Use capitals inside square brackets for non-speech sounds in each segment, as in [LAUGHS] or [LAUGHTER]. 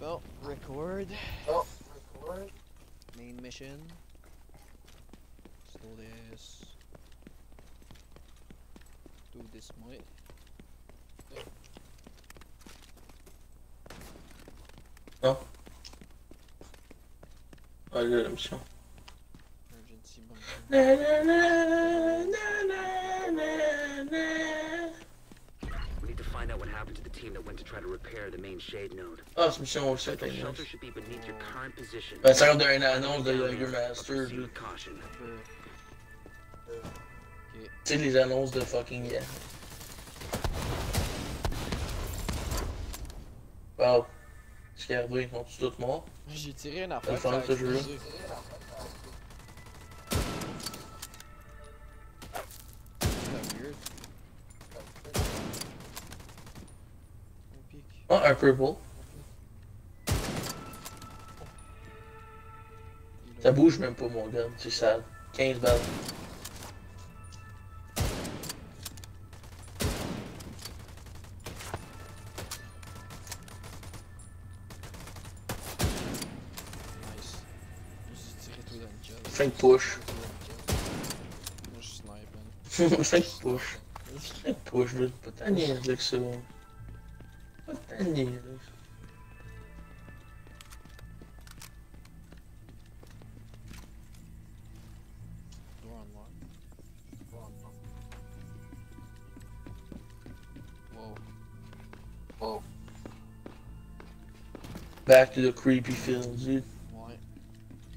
Well, record. Oh, record. Main mission. Let's do this. Do this. Ah, là, la mission. Emergency bunker. Team that went to try to repair the main shade node. Ah, cette mission aussi, The attends. shelter should be beneath your current position. Ben, ça rentre dans une annonce de Down Jaeger there, but Master, proceed là. with caution. Un peu. Tu sais, les annonces de fucking. Yeah. Wow. Ce qui est arrivé, ils sont tous morts. J'ai tiré une le affaire. purple. Ça bouge même pas mon gars, c'est sale. 15 balles. Frank push. Frank [LAUGHS] push. Push, putain, il y a avec ça. Pas tant niaiser. Door unlocked. Wow. Wow. Back to the creepy fields, dude. Ouais.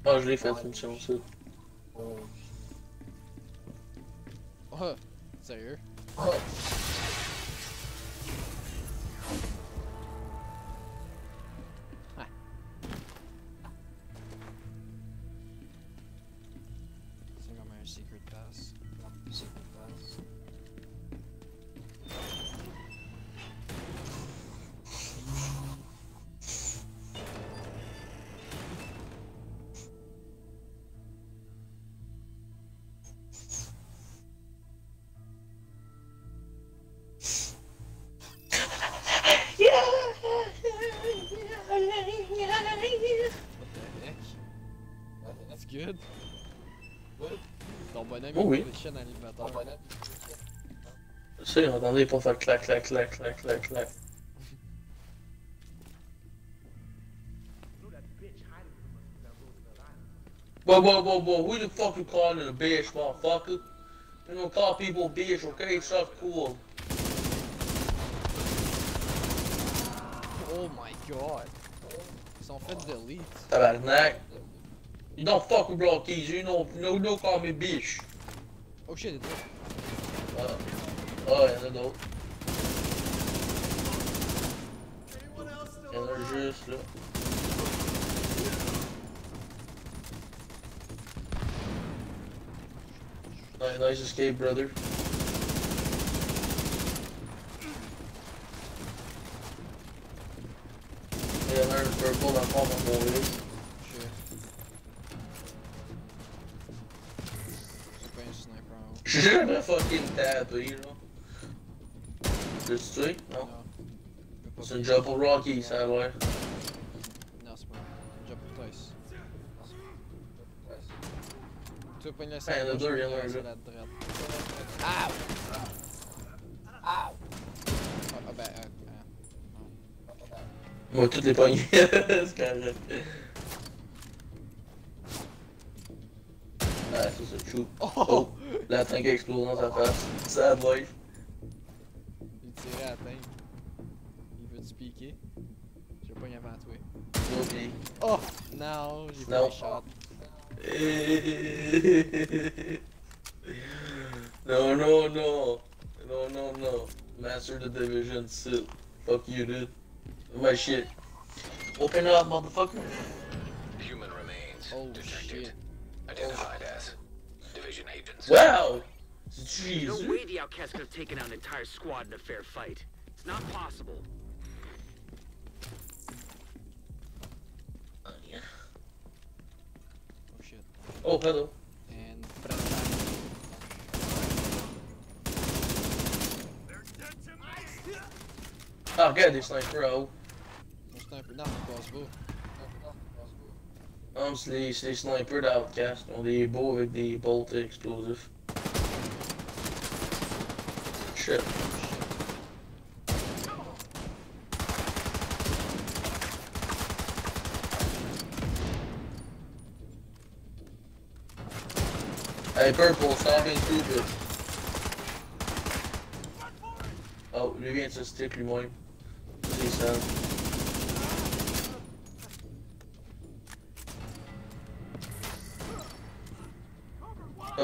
Ah, je l'ai fait, cette mission, ça. Oh, sérieux? Ah. Bonhomme Oh oui. glitchait dans l'animateur. Ça, entendez pas faire clac, clac, clac, clac, clac, clac. Whoa, whoa, whoa, whoa, who the fuck you calling a bitch, motherfucker? You don't call people bitch, okay? Stuff cool. Oh my god. Ils sont fait delete. Tabarnak. You don't fuck with blockies, you know, no, no call me bitch. Oh shit, it's Ah, ah, y'en a d'autres. Y'en a juste là. Nice, nice escape, brother. Yeah, learn purple, I'm on my boy. [LAUGHS] J'ai jamais fucking tapé, là. Tu sais? Non. C'est une job pour Rocky, ça a l'air. Non, c'est pas. Jump place. Tu vas pogner la Ah, il y en a gauche, deux, il y en a un, là. Ow! Ow! Ah, ah ben, euh, euh, Moi, toutes les poignées, c'est correct. Ah, ça, c'est chou. Oh! [LAUGHS] Oh, la tank explose dans sa face. Sad life. Il tirait à la tête. Il veut te piquer. Je vais pas y avant toi. Oublie. Oh! Non, j'ai pas Non. un shot. [LAUGHS] no, no, no. No, no, no. Master the division, sit. Fuck you, dude. My shit. Open up, motherfucker. Human remains Oh detected. shit. Identified as division agents. Wow! No way the outcast could have taken out an entire squad in a fair fight. It's not possible. Oh shit. Oh, hello. And press Ah, regarde des snipers en haut. Moi, c'est un peu. Non. Non, c'est les, les snipers d'Outcast. Ils ont des beaux avec des bolts explosifs. Shit. Hey, Purple, stop being stupid. Oh, lui vient de se stick lui-même. C'est ça.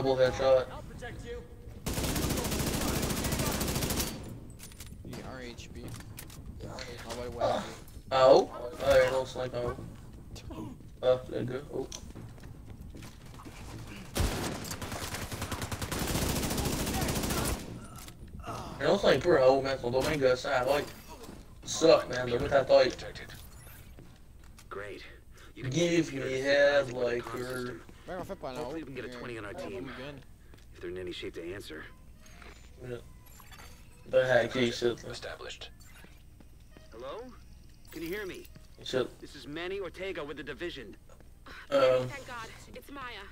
Double headshot. Il est 1 HP. On va le voir. En haut? Ah, il y a un autre snipe en haut. Ah, le gars, oh. Un autre sniper en haut, man. Son domaine gossant, arrête. Suck, man. Donne-moi ta tête. Detected. Great. You Give me head like Con her. system. Ben, on fait pas là-haut. Hopefully we can get a 20 on our team. If they're in any shape to answer. Ben, hacké ici, là. Established. Hello? Can you hear me? Ici. This is Manny Ortega with the division. Um, Thank God. It's Maya.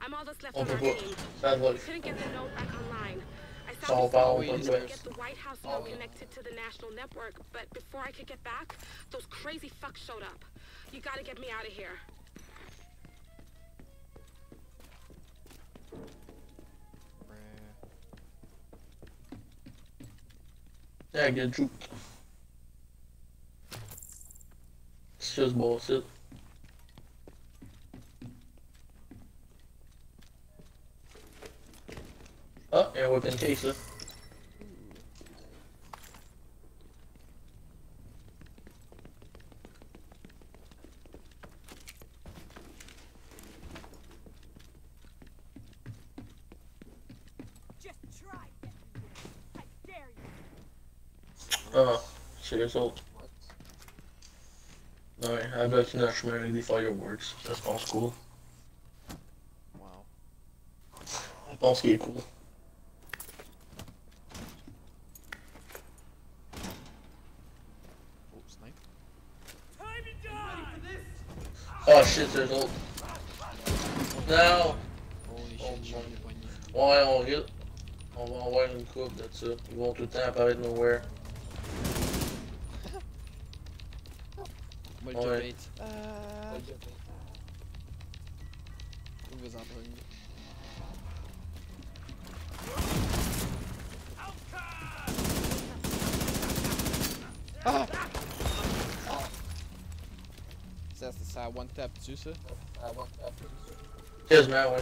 I'm all that's left on of peut our pas. team. Ça va. Couldn't get the node back online. I Ça, on found this parle, oui, pas les de to West. get the White House node connected to the national network, but before I could get back, those crazy fucks showed up. You gotta get me out of here. Yeah, good juke. It's just bullshit. Oh, yeah, weapon case, là. Just try getting me. I dare you. Ah, c'est les autres. Ouais, avec notre chemin avec des fireworks. Ça se cool. Wow. Je pense qu'il cool. Oh, snipe. Oh shit, eux autres. Non! Holy Oh, shit, j'ai mon. les poignets. Ouais, on rit. On va en voir une coupe de ça. Ils vont tout le temps apparaître nowhere. Moi, le Ouais. bait. Ah. Trouve-en en premier. Ah! Ça, c'est ça one tap dessus, ça? Quasiment, ouais.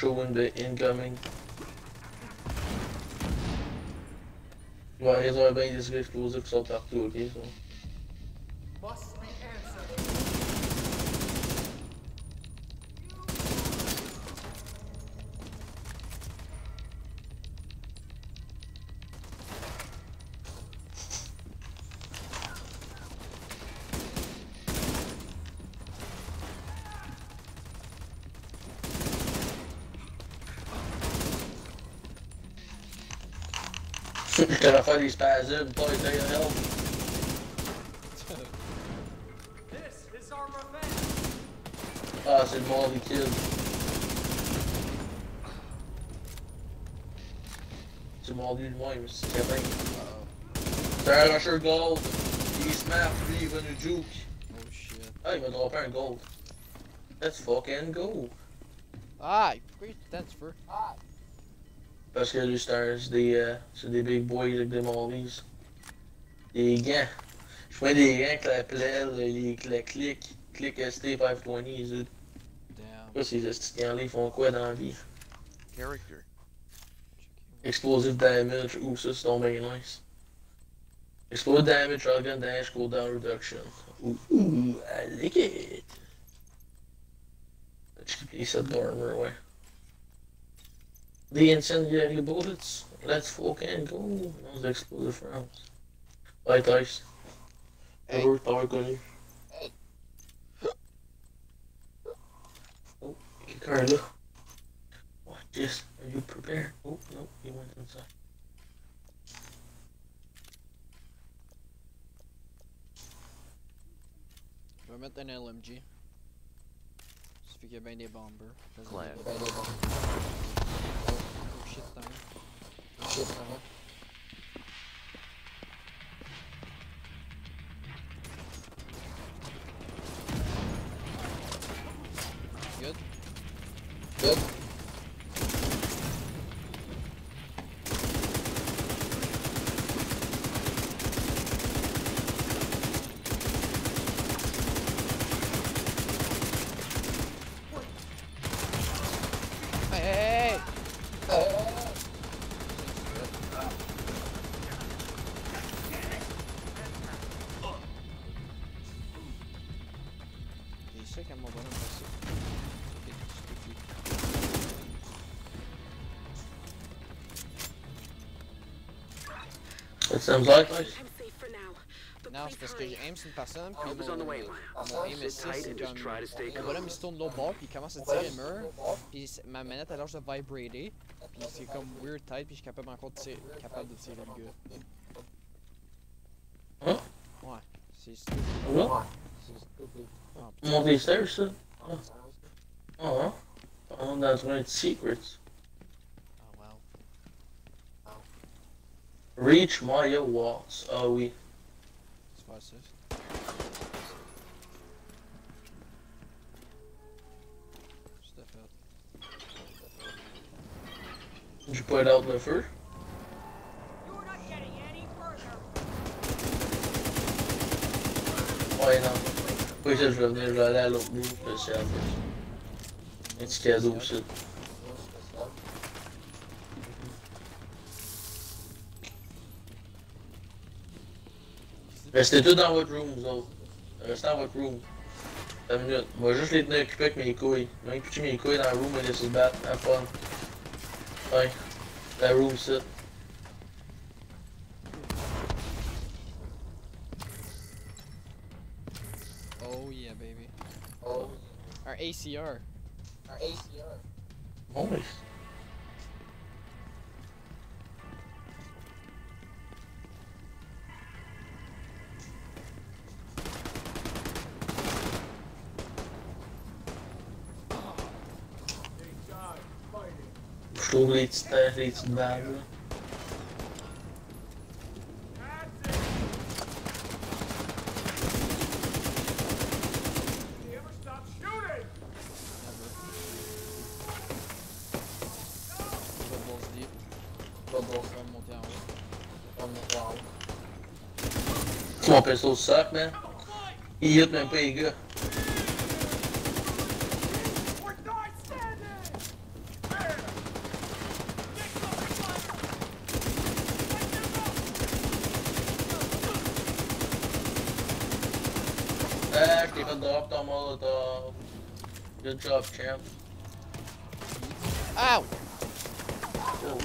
schon the incoming. Well, here's why I made this get closer because I talked to okay, so. Des spasmes, pas les help. Ah, c'est le mort des kills. C'est mort lui-même, c'est certain. C'est un rusher gold. Il est smart, lui, il va nous juke. Oh shit. Ah, il m'a droppé un gold. Let's fucking go. Ah, pourquoi il est temps de feu? Parce que lui, c'est des, euh, des big boys avec des mollies. Des gants. Je mets des gants avec la plaie, là, les, la clic, clic ST520, les autres. Là, ces gants-là, ils font quoi dans la vie? Character. Explosive damage, ouh, ça, c'est bien nice. Explosive damage, shotgun damage, cooldown reduction. Ouh, ouh, I like it. J'ai cliqué cette armor, ouais. The incendiary bullets. Let's fucking go. Those explosive rounds. Ouais, Tice. Hey. Heureux de t'avoir connu. Oh, quelqu'un est là. What this? Are you prepared? Oh, no, he went inside. Je vais mettre un LMG. Fait qu'il y a bien des bombers. Parce qu'il y a Claire. bien des bombers. Oh, shit. Oh. Good. Good. Assist, tight c'est and just comme... try to stay Mon calm. bonhomme il se tourne de l'autre bord, puis il commence à tirer le mur, puis c- ma manette elle lâche de vibrater, puis c'est comme weird tight, puis je suis capable encore de tirer, capable de tirer le gars. Hein? Ouais, c'est stupide. Là? Ah, putain. Monter les stairs, ça? Ah. Ah, hein? On est dans un de Reach Mario walls. Oh, we. Step out. Did you put out liver? You're not getting any further. Why not? We just removed that little move to. It's casual. Restez tous dans votre room, vous autres. Restez dans votre room. Une minute. Moi, juste les tenir occupés avec mes couilles. Même plus mes couilles dans la room et laisser se battre. Have fun. Ouais. La room, ça. Oh yeah, baby. Un ACR. Nice. Je trouve O glitch está ritmado. Uma pessoa saco, né? E eu também peguei. Ah, je t'ai fait drop ton molotov. Good job, champ. Ow! Oh.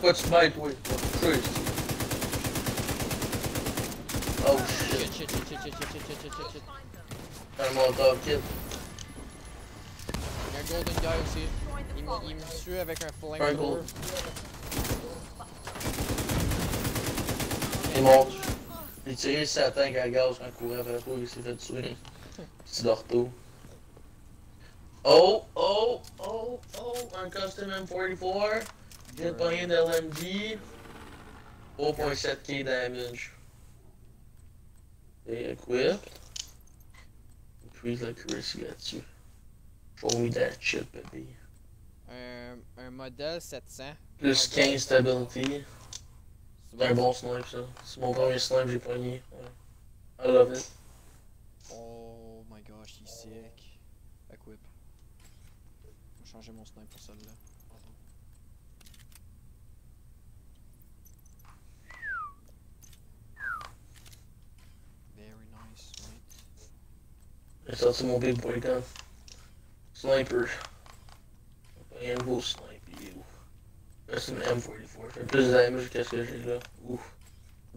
Pas de smite, oui. Christ. Oh shit. Shit, shit, shit, shit, shit, shit, shit, shit, shit, shit. Un molotov kit. Il y a un golden guy aussi. Il, il me avec Un flamethrower. Il est mort. J'ai tiré sa tank à gaz quand il courait toi, il s'est fait tuer. Petit d'orto. Oh, oh, oh, oh, un custom M44. J'ai pogné de l'MG. 4.7k damage. Et equip. Increase l'accuracy là-dessus. Show me that shit, baby. Un, un modèle 700. Plus 15 stability. C'est un bon snipe ça. C'est mon premier snipe que j'ai pogné. Ouais. I love it. Oh my gosh, il est sick. Equip. Je vais changer mon snipe pour celle-là. Very nice, right? J'ai sorti mon big boy gun. Sniper. Un nouveau sniper? Là, c'est une M44. Fait plus de damage que ce que j'ai là. Ouf.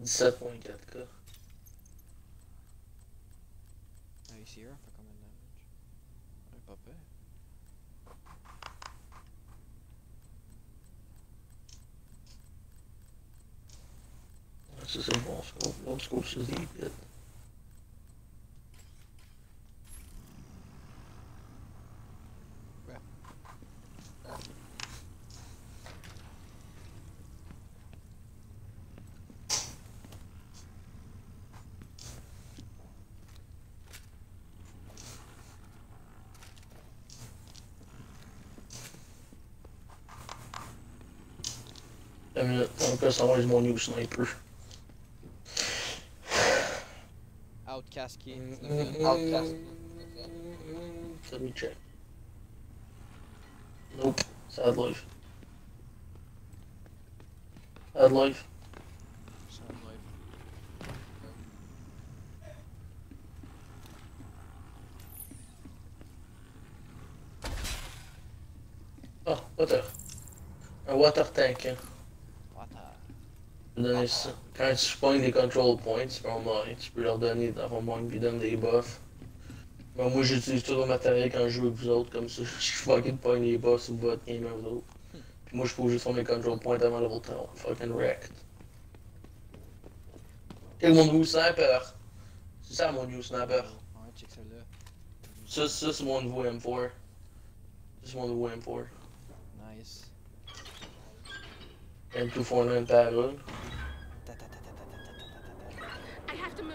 17.4k. Ah, ici, here, fait combien de damage? Ouais, pas pire. Ça, c'est bon scope. L'autre scope, c'est des bits. Une minute, on peut savoir mon new sniper. Outcast qui mm-hmm. est. Outcast. Let me check. Nope. Sad life. Sad life. Sad life. Oh, water. Un water tank. Hein. Donner. Quand tu pognes des control points, tu peux leur donner dans mon monde puis donne des buffs. Mais moi j'utilise tout le matériel quand je joue avec vous autres, comme ça [LAUGHS] je suis fucking pogne les buffs sur votre game avec vous autres. Puis moi je peux juste faire mes control points avant level 30. Fucking wrecked. Quel mon nouveau sniper? C'est ça mon new sniper. Ouais, check celle-là. Ça, ça c'est mon nouveau M4. Ça c'est mon nouveau M4. M249 tag, man.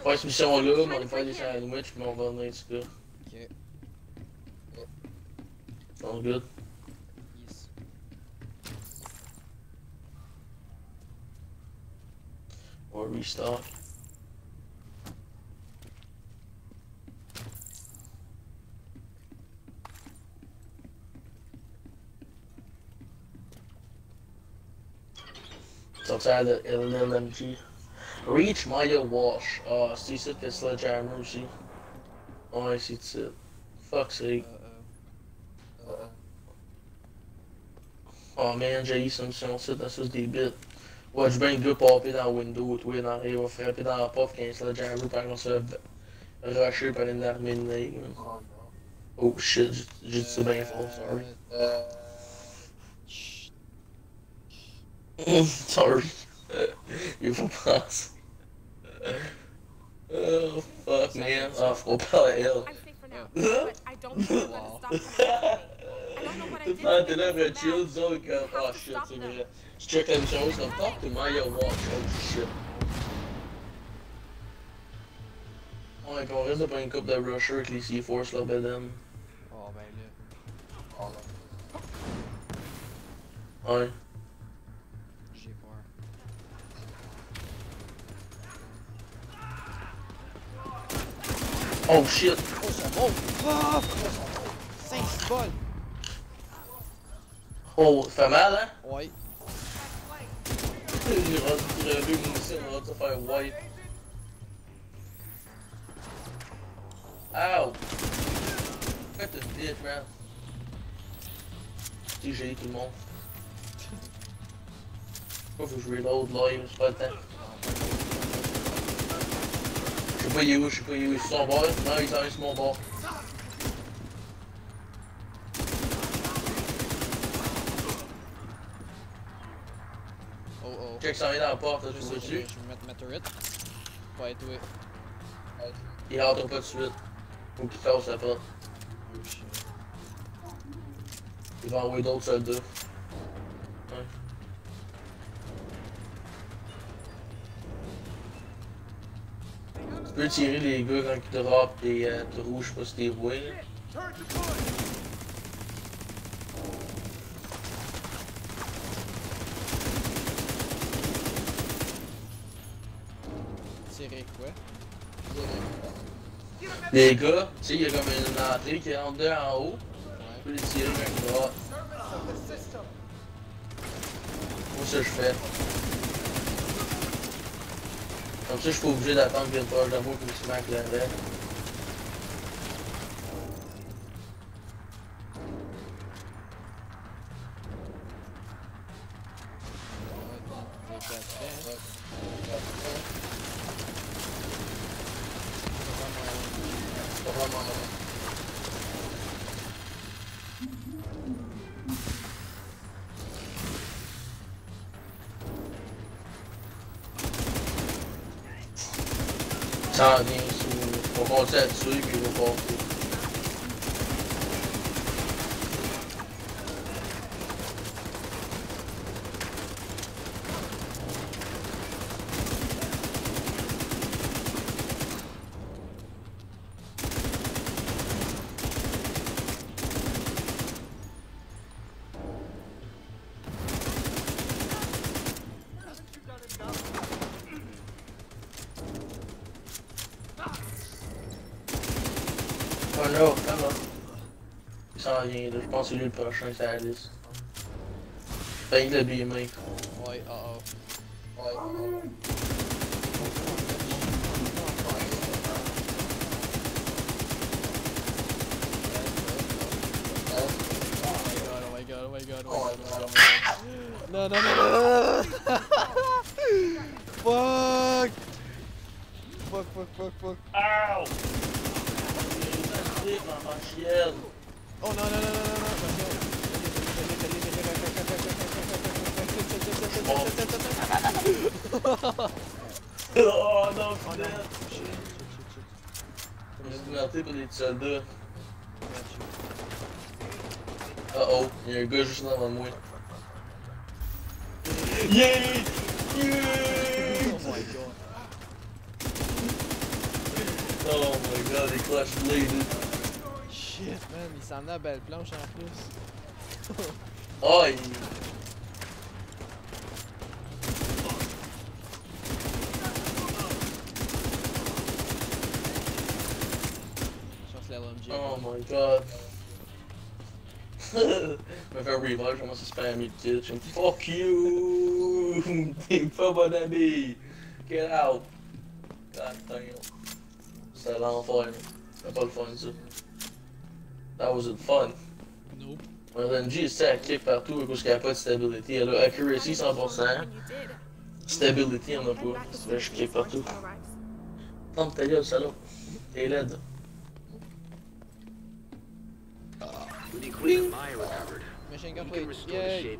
Faz missão olhou, mano. Faz isso aí. Muito malvado, it's good. Okay. All good. Yes. Or restart. Outside the LMG. Reach Maya Wash. Ah, c'est ici que Sledgehammer aussi. Ouais, c'est ici. Fuck sake. Uh, uh. Oh man, j'ai eu cette mission ci dans ce des bits. Ouais, je bien le gars popper dans Windows, toi, dans il va frapper dans la pof quand il se l'a vu pendant qu'on se rusher par une armée de nègres. Oh shit, j'ai- j'ai dit ça bien fort, sorry. [LAUGHS] Sorry. you pass. Oh, fuck, man. I feel about hell. I don't think wow. I'm gonna stop [LAUGHS] The fact that I'm had chills don't go. Oh, shit, it's in here. Stricken shows. I'm fucking my yo watch. Oh, shit. Oh my god, is the bank up that rusher? Can you see four slow by them? Oh, man, yeah. All of them. Alright. Oh shit! Oh! Fuck! 5 balles! Oh, ça fait mal, hein? Ouais. J'ai crevé, moi aussi, on va se faire wipe. Ow! Faites une bitch, man. J'ai tout le monde. Pourquoi faut que je reload live, c'est pas le temps. Je sais pas il est où, je sais pas il est où, sur son bord. Non, il est sur mon bord. Oh, oh. Check s'en vient dans la porte, tu sais, vois je vais mettre ma turret. Pas être ouais. Il rentre pas de suite. Faut qu'il casse la porte. Oh. Il va envoyer d'autres soldats. Peux tirer les gars quand ils drop des euh, trous, je sais pas si t'es. Tirer quoi? Les gars, tu sais, il y a comme une entrée qui est en deux en haut. Tu peux les tirer quand ils drop. Moi, ça je fais. Comme ça, je suis pas obligé d'attendre 23 heures de route ultimement que le reste. 杀了丁禹兮我好在再吃一笔我 va. Oh non? Il s'en vient là. Je pense que c'est lui le prochain, c'est Alice. Fait que le BMA. Ouais, oh oh. Oh my god, oh my god, oh my god, oh my god, oh my god. No, no, no, no, no. [LAUGHS] Fuck! Fuck, fuck, fuck, fuck. Ow! Oh non, non, non, non, non, non. Oh non, Oh shit, shit. On est planté pour des soldats. Uh oh, il un gars juste devant moi. Yeah! Yeah! Oh my god. Oh my god. Shit, man, il s'en a à belle planche en plus. [LAUGHS] Oh, il... Oh my god. [LAUGHS] me faire revive, je commence à spammer le kill. Je me dis fuck you! [LAUGHS] T'es pas bon ami! Get out! God damn. C'était l'enfer. C'était pas le fun ça. That wasn't fun. Nope. RNG est active partout à cause qu'il n'y a pas de stability. Elle a accuracy 100%. Stability on a pas. C'est vrai, je kick partout. Tombe ta gueule, salaud. T'es laide. Ah. Machine gun, complete. Yay.